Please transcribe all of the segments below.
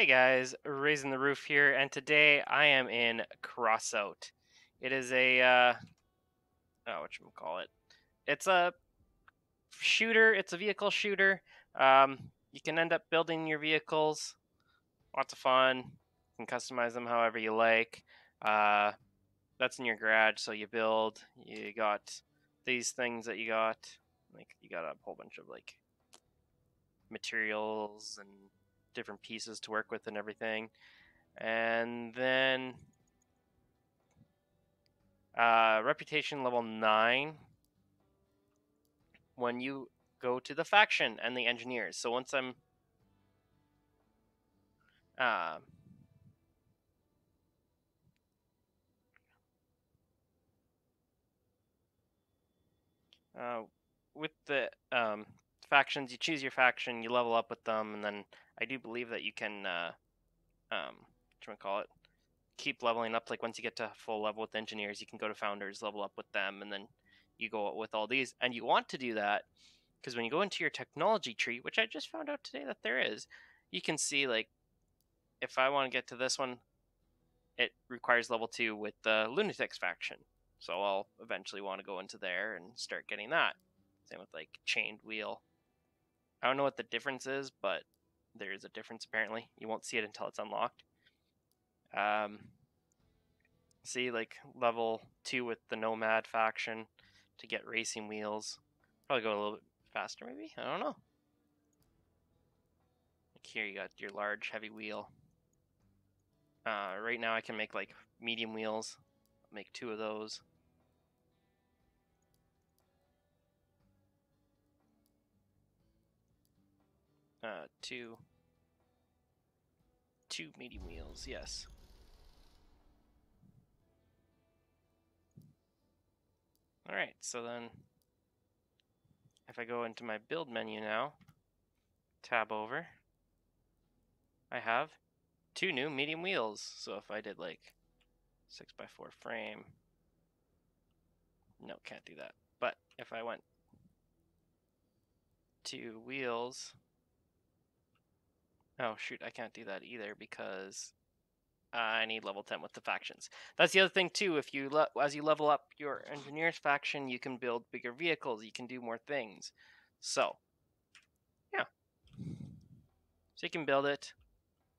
Hey guys, raising the roof here, and today I am in Crossout. It is a uh, oh, what you call it? It's a shooter. It's a vehicle shooter. Um, you can end up building your vehicles. Lots of fun. You can customize them however you like. Uh, that's in your garage, so you build. You got these things that you got. Like you got a whole bunch of like materials and different pieces to work with and everything. And then uh, reputation level 9 when you go to the faction and the engineers. So once I'm uh, uh, with the um, factions, you choose your faction, you level up with them, and then I do believe that you can, uh, um, what you call it, keep leveling up. Like once you get to full level with engineers, you can go to founders, level up with them, and then you go with all these. And you want to do that because when you go into your technology tree, which I just found out today that there is, you can see like if I want to get to this one, it requires level two with the Lunatics faction. So I'll eventually want to go into there and start getting that. Same with like chained wheel. I don't know what the difference is, but there is a difference apparently. You won't see it until it's unlocked. Um, see like level two with the Nomad faction to get racing wheels. Probably go a little bit faster, maybe. I don't know. Like here you got your large heavy wheel. Uh, right now I can make like medium wheels. Make two of those. Uh, two. Two medium wheels, yes. Alright, so then if I go into my build menu now, tab over, I have two new medium wheels. So if I did like 6x4 frame, no, can't do that. But if I went to wheels, Oh shoot, I can't do that either because I need level 10 with the factions. That's the other thing too. If you le- as you level up your engineers faction, you can build bigger vehicles. You can do more things. So, yeah. So you can build it.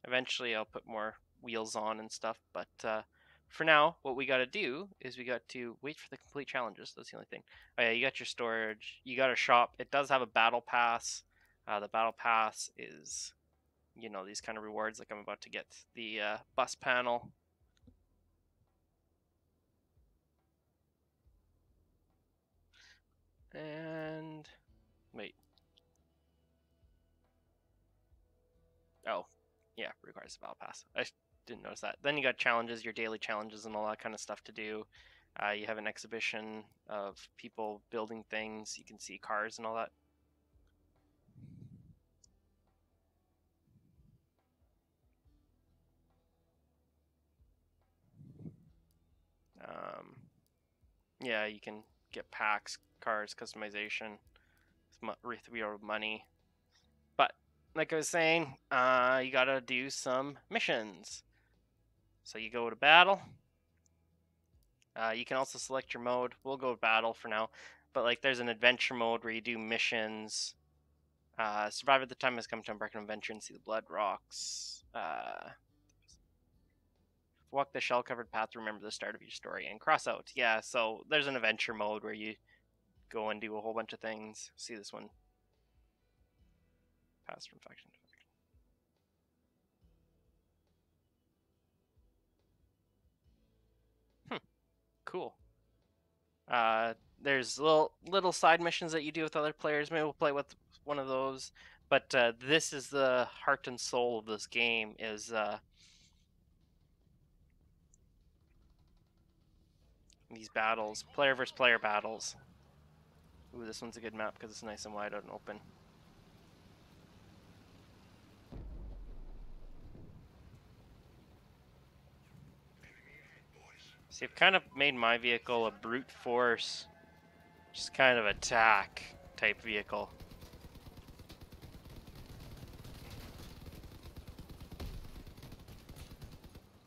Eventually, I'll put more wheels on and stuff. But uh, for now, what we got to do is we got to wait for the complete challenges. That's the only thing. Oh yeah, you got your storage. You got a shop. It does have a battle pass. Uh, the battle pass is you know these kind of rewards like i'm about to get the uh, bus panel. And wait. Oh yeah requires a battle pass. I didn't notice that. Then you got challenges your daily challenges and all that kind of stuff to do. Uh, you have an exhibition of people building things. You can see cars and all that Um, yeah, you can get packs, cars, customization, real money. But like I was saying, uh, you gotta do some missions. So you go to battle. Uh, you can also select your mode. We'll go battle for now. But like, there's an adventure mode where you do missions. Uh, survive at the time has come to embark on adventure and see the blood rocks. Uh, walk the shell covered path to remember the start of your story and cross out. Yeah, so there's an adventure mode where you go and do a whole bunch of things. See this one. Pass from faction to faction. Hmm. Cool. Uh, there's little little side missions that you do with other players. Maybe we'll play with one of those. But uh, this is the heart and soul of this game. Is uh, these battles, player versus player battles. Ooh, this one's a good map because it's nice and wide and open. See, I've kind of made my vehicle a brute force, just kind of attack type vehicle.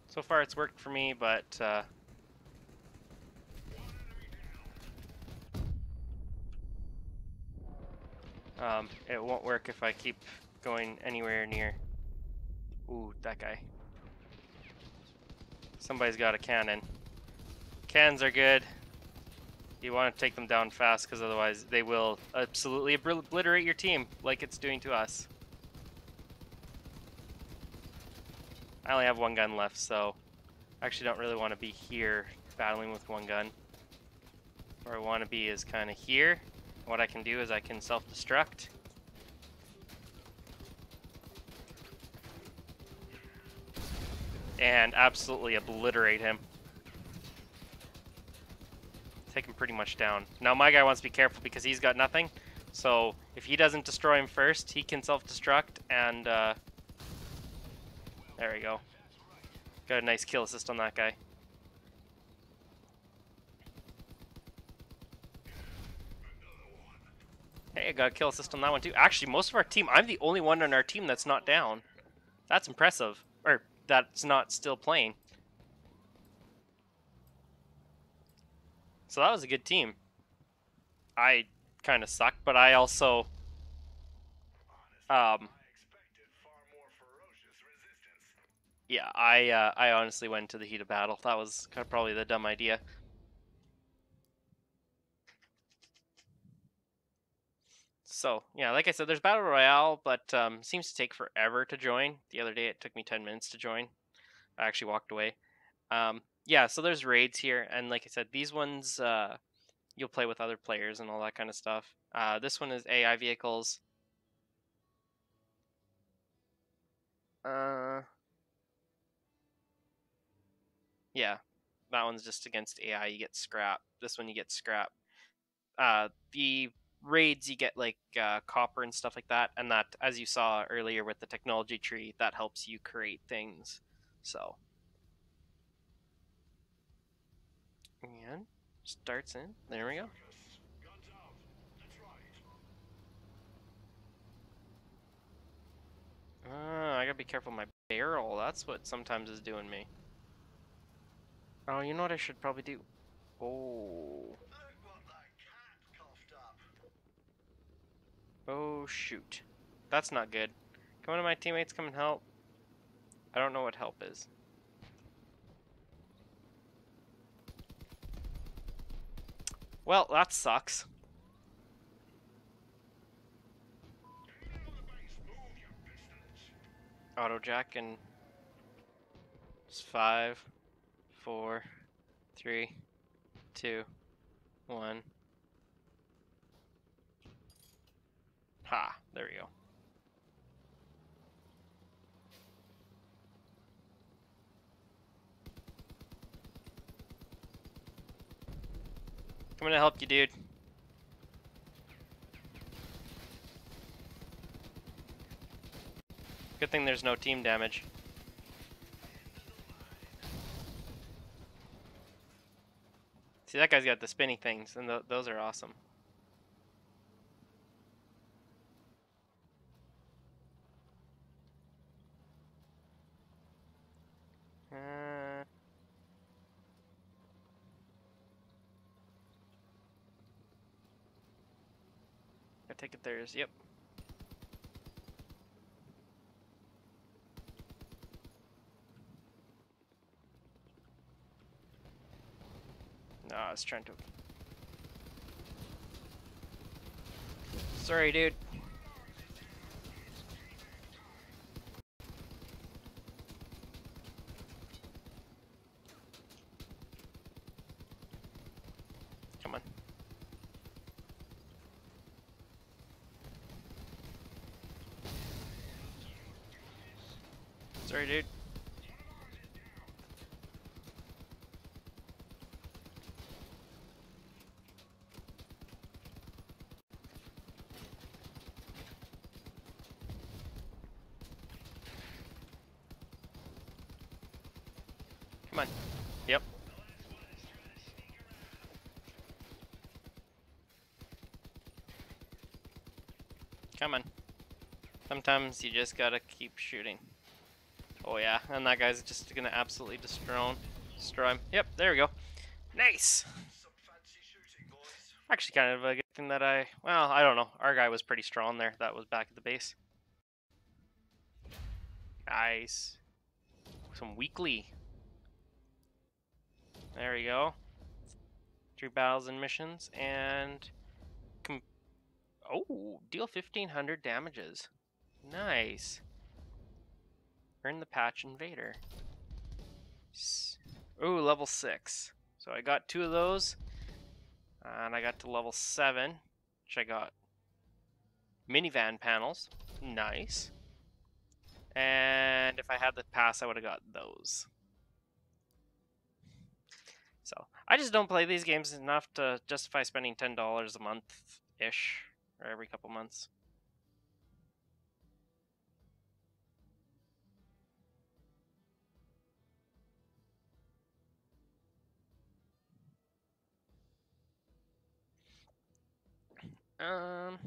So far it's worked for me, but uh, um, it won't work if I keep going anywhere near. Ooh, that guy. Somebody's got a cannon. Cannons are good. You want to take them down fast because otherwise they will absolutely obliterate your team like it's doing to us. I only have one gun left, so I actually don't really want to be here battling with one gun. Where I want to be is kind of here. What I can do is I can self-destruct. And absolutely obliterate him. Take him pretty much down. Now my guy wants to be careful because he's got nothing. So if he doesn't destroy him first, he can self-destruct and uh, there we go. Got a nice kill assist on that guy. Hey, I got a kill assist on that one too. Actually, most of our team, I'm the only one on our team that's not down. That's impressive. Or, that's not still playing. So that was a good team. I kind of sucked, but I also... Um, yeah, I uh, I honestly went into the heat of battle. That was kind of probably the dumb idea. So, yeah, like I said, there's Battle Royale, but um, seems to take forever to join. The other day it took me 10 minutes to join. I actually walked away. Um, yeah, so there's raids here, and like I said, these ones uh, you'll play with other players and all that kind of stuff. Uh, this one is AI vehicles. Uh, yeah, that one's just against AI. You get scrap. This one you get scrap. Uh, the raids you get like uh, copper and stuff like that, and that as you saw earlier with the technology tree, that helps you create things. So, and starts in. There we go. Uh, I gotta be careful my barrel. That's what sometimes is doing me. Oh, you know what I should probably do? Oh. Oh, shoot. That's not good. Can one of my teammates come and help? I don't know what help is. Well, that sucks. Auto jack and it's five, four, three, two, one. Ha, there we go. I'm gonna help you, dude. Good thing there's no team damage. See, that guy's got the spinning things, and th those are awesome. Theirs. Yep. No, I was trying to. Sorry, dude. Sorry, dude. Come on. Yep. Come on. Sometimes you just gotta keep shooting. Oh yeah, and that guy's just gonna absolutely destroy him. Destroy him. Yep, there we go. Nice. Actually, kind of a good thing that I. Well, I don't know. Our guy was pretty strong there. That was back at the base. Nice. Some weekly. There we go. Three battles and missions, and oh, deal 1500 damages. Nice. Earn the patch invader. Ooh, level 6. So I got two of those. And I got to level 7, which I got minivan panels. Nice. And if I had the pass, I would have got those. So I just don't play these games enough to justify spending ten dollars a month ish or every couple months. Um,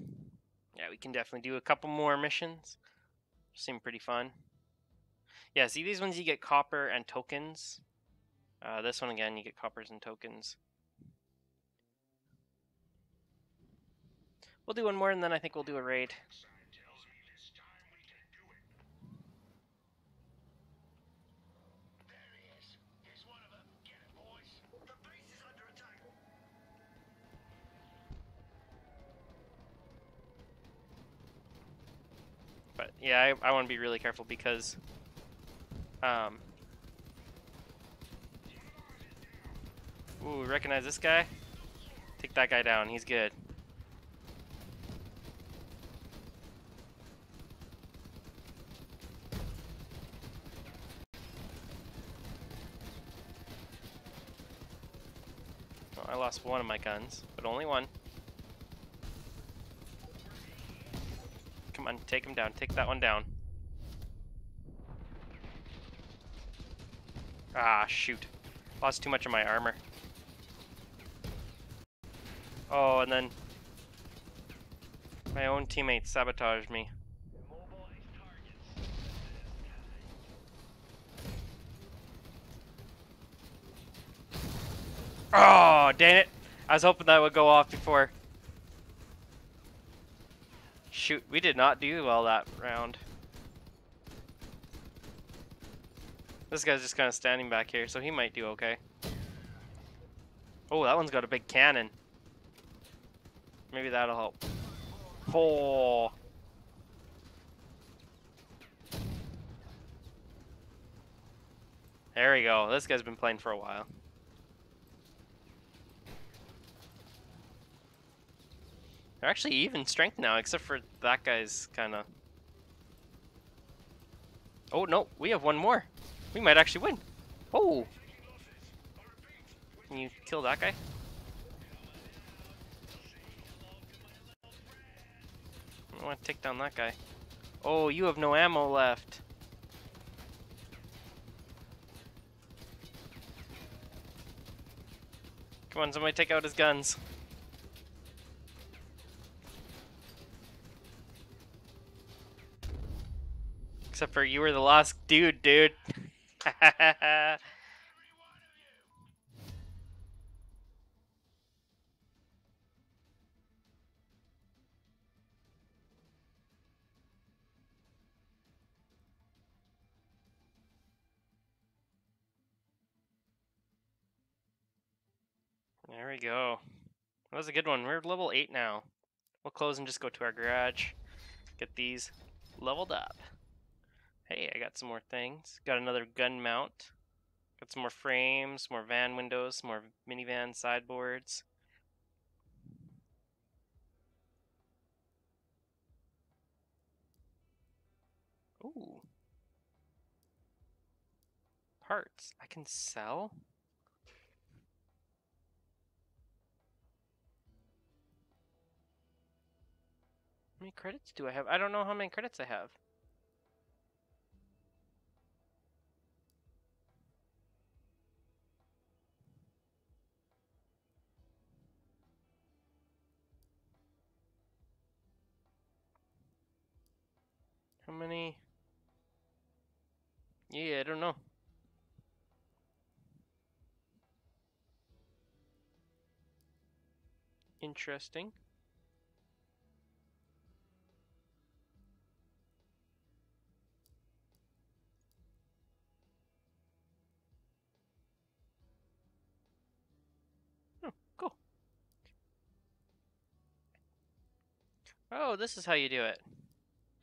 yeah, we can definitely do a couple more missions. Seem pretty fun. Yeah, see these ones you get copper and tokens. Uh, this one again, you get coppers and tokens. We'll do one more and then I think we'll do a raid. But yeah, I, I want to be really careful because um, Ooh, recognize this guy? Take that guy down, he's good. Oh, I lost one of my guns, but only one. Take him down. Take that one down. Ah, shoot. Lost too much of my armor. Oh, and then my own teammates sabotaged me. Oh, dang it. I was hoping that would go off before. Shoot, we did not do well that round. This guy's just kind of standing back here, so he might do okay. Oh, that one's got a big cannon. Maybe that'll help. Oh. There we go. This guy's been playing for a while. They're actually even strength now, except for that guy's kind of... Oh, no. We have one more. We might actually win. Oh! Can you kill that guy? I want to take down that guy. Oh, you have no ammo left. Come on, somebody take out his guns. Except for you were the last dude, dude. There we go. That was a good one. We're level 8 now. We'll close and just go to our garage. Get these leveled up. Hey, I got some more things. Got another gun mount. Got some more frames, more van windows, more minivan sideboards. Ooh. Parts I can sell? How many credits do I have? I don't know how many credits I have. Don't know. Interesting. Oh, cool. Oh, this is how you do it.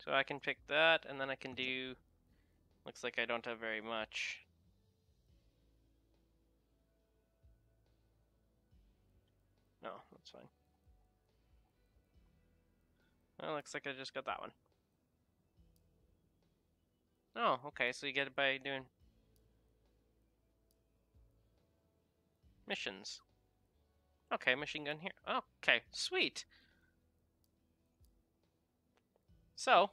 So I can pick that, and then I can do... Looks like I don't have very much. No, that's fine. Well, looks like I just got that one. Oh, okay, so you get it by doing missions. Okay, machine gun here. Okay, sweet. So,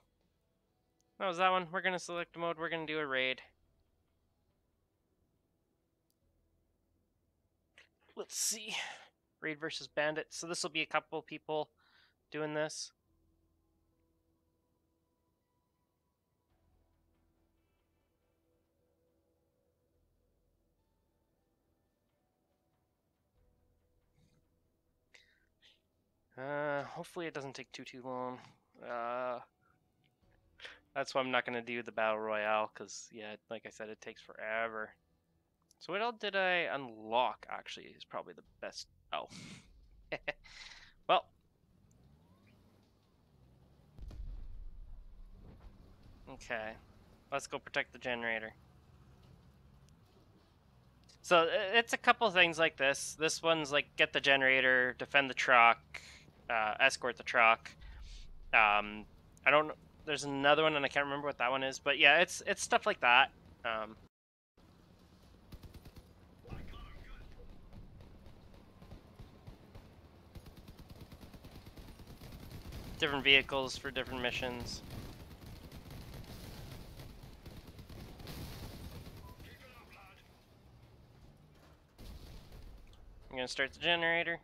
that was that one. We're going to select mode. We're going to do a raid. Let's see. Raid versus Bandit. So this will be a couple people doing this. Uh, hopefully it doesn't take too too long. Uh, that's why I'm not gonna do the battle royale, cause yeah, like I said, it takes forever. So what else did I unlock? Actually, is probably the best. Oh, well. Okay, let's go protect the generator. So it's a couple things like this. This one's like get the generator, defend the truck, uh, escort the truck. Um, I don't. There's another one, and I can't remember what that one is. But yeah, it's it's stuff like that. Um, different vehicles for different missions. I'm gonna start the generator.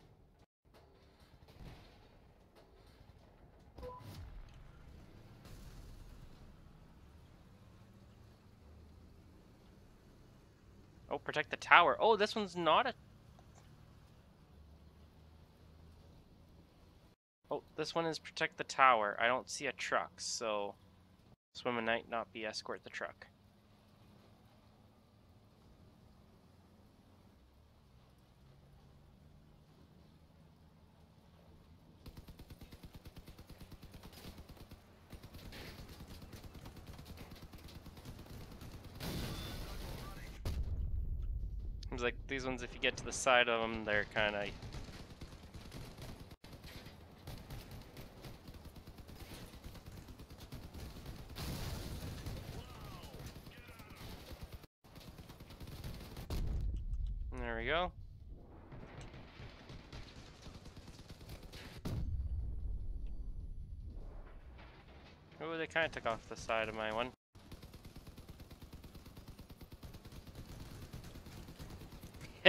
Oh, protect the tower. Oh, this one's not a... Oh, this one is protect the tower. I don't see a truck, so... Swim a night, not be escort the truck. Seems like these ones, if you get to the side of them, they're kind of... There we go. Oh, they kind of took off the side of my one.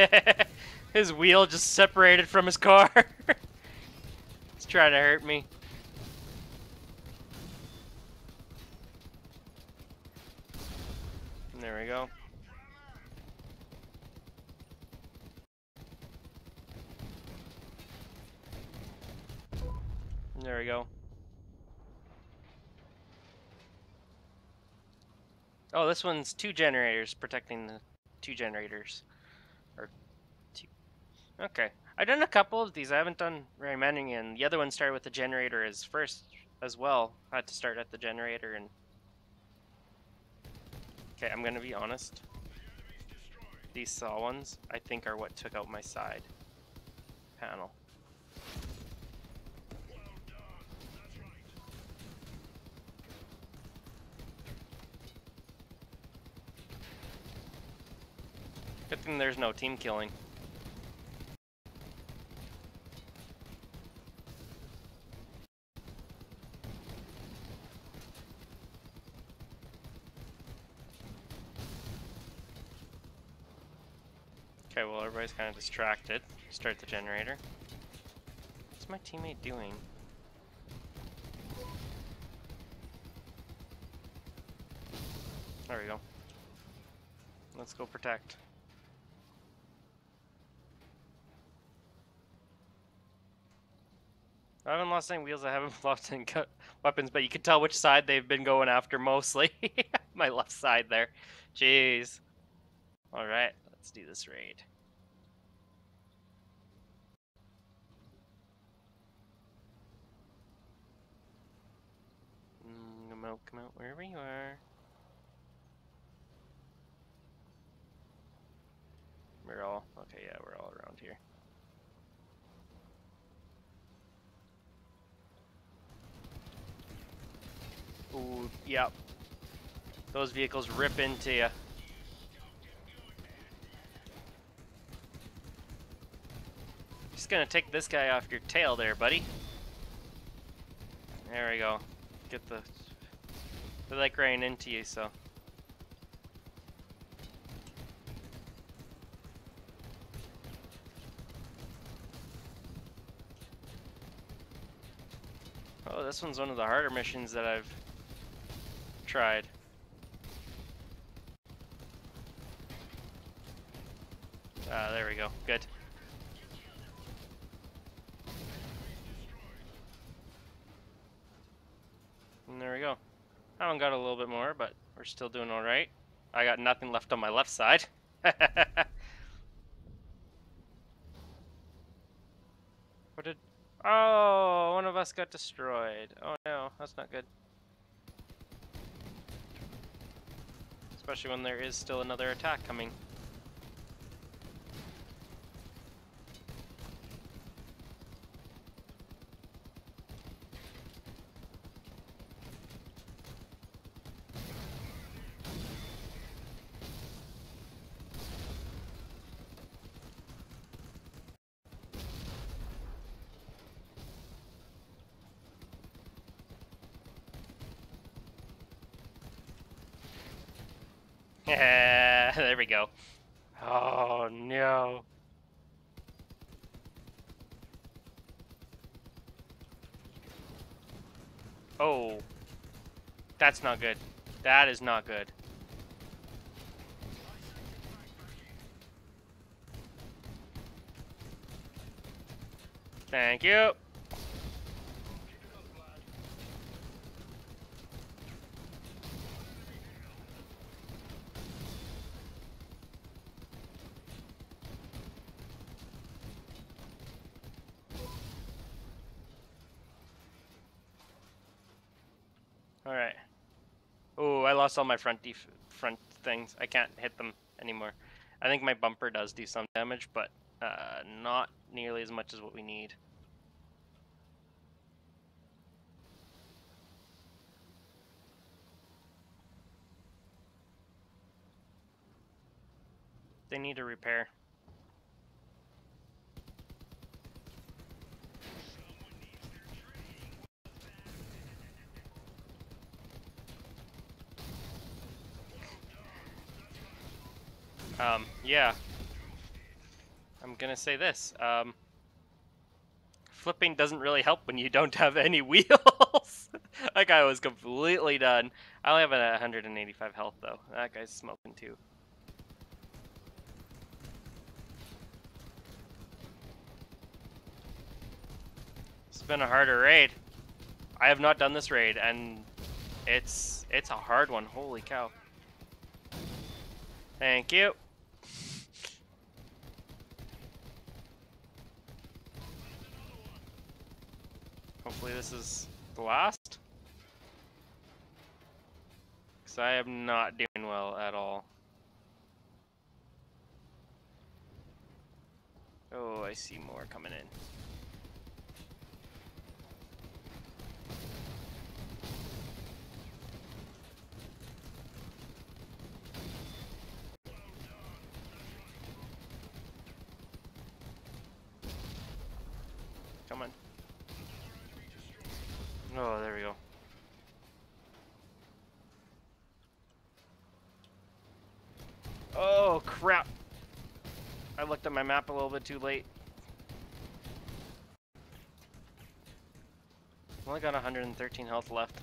his wheel just separated from his car. He's trying to hurt me. There we go. There we go. Oh, this one's two generators protecting the two generators. Okay. I've done a couple of these. I haven't done very many, and the other one started with the generator as first as well. I had to start at the generator and... Okay, I'm gonna be honest. These saw ones, I think, are what took out my side panel. Good thing there's no team killing. Okay, well everybody's kind of distracted. Start the generator. What's my teammate doing? There we go. Let's go protect. I haven't lost any wheels. I haven't lost any weapons, but you can tell which side they've been going after mostly. My left side there. Jeez. All right, let's do this raid. Come out, wherever you are. We're all okay. Yeah, we're all around here. Ooh, yep. Those vehicles rip into you. Just gonna take this guy off your tail there, buddy. There we go. Get the... They like running into you, so... Oh, this one's one of the harder missions that I've tried. Ah, there we go. Good. And there we go. I haven't got a little bit more, but we're still doing alright. I got nothing left on my left side. what did... Oh, one of us got destroyed. Oh no, that's not good. Especially when there is still another attack coming. Yeah, there we go. Oh no. Oh. That's not good. That is not good. Thank you. All right. Oh, I lost all my front def front things. I can't hit them anymore. I think my bumper does do some damage, but uh, not nearly as much as what we need. They need a repair. Um, yeah. I'm gonna say this. Um, flipping doesn't really help when you don't have any wheels. that guy was completely done. I only have a 185 health though. That guy's smoking too. It's been a harder raid. I have not done this raid, and it's it's a hard one. Holy cow! Thank you. Hopefully this is the last. Because I am not doing well at all. Oh, I see more coming in. Oh, crap. I looked at my map a little bit too late. Only got 113 health left.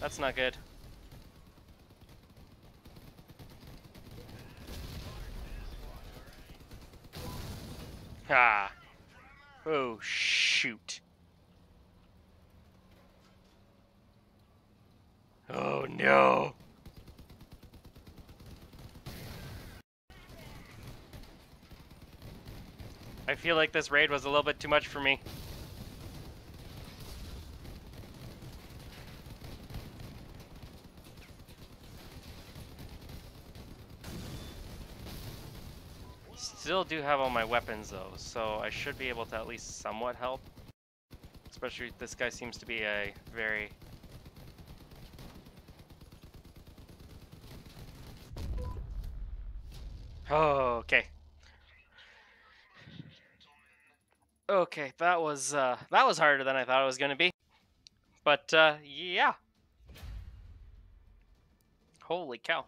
That's not good. Ah. Oh, shoot. Feel like this raid was a little bit too much for me. Still do have all my weapons though, so I should be able to at least somewhat help. Especially this guy seems to be a very... Oh, okay. Okay, that was uh, that was harder than I thought it was gonna be. But uh, yeah. Holy cow.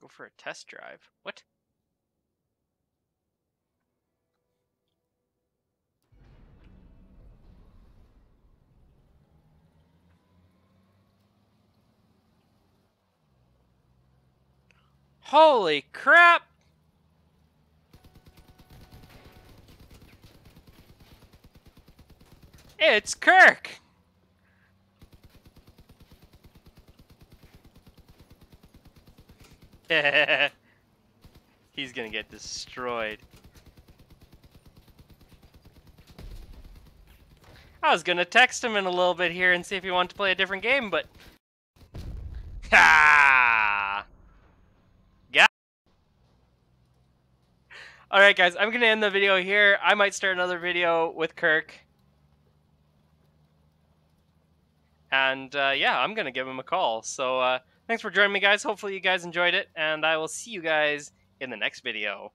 Go for a test drive. What? Holy crap! It's Kirk! He's gonna get destroyed. I was gonna text him in a little bit here and see if he wanted to play a different game, but... Ha! Got Alright guys, I'm gonna end the video here. I might start another video with Kirk. And uh, yeah, I'm gonna give him a call. So uh, thanks for joining me, guys. Hopefully you guys enjoyed it, and I will see you guys in the next video.